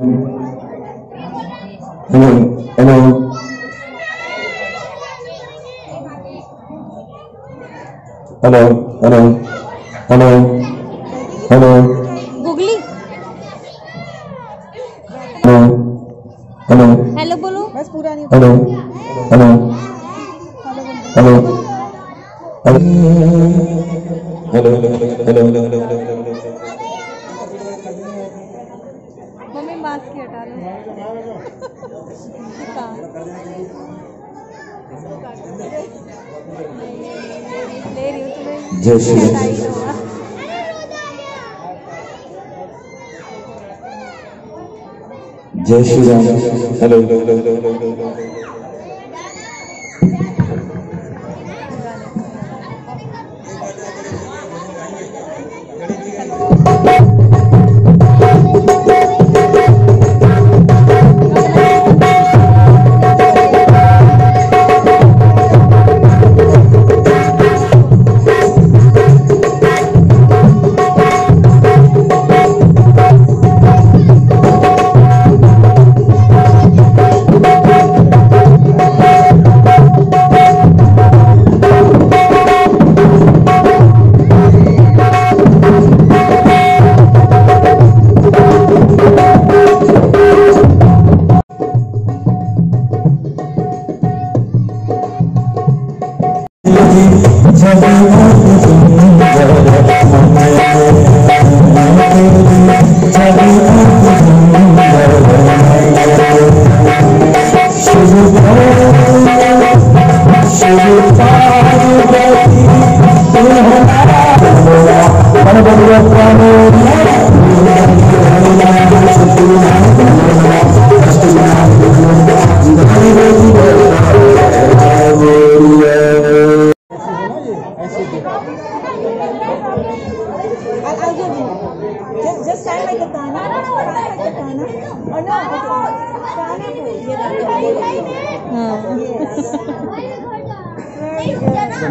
Hello, hello. Hello, hello, hello, hello, गुगली hello, hello, hello बोलो बस पूरा नहीं hello, hello, hello, hello, hello, hello, hello, hello. Mummy जय श्री राम। जय श्री राम हेलो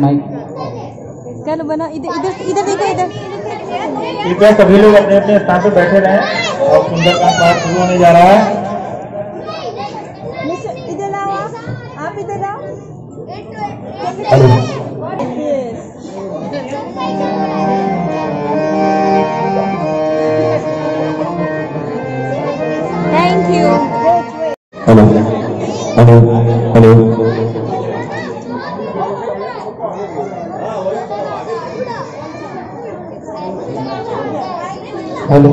Good. बना इधर इधर इधर देखो इधर कृपया सभी लोग अपने अपने स्थान पर बैठे रहे और सुंदरकांड पाठ शुरू होने जा रहा है इधर आओ आप. आप इधर आओ. हेलो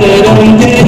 राम जय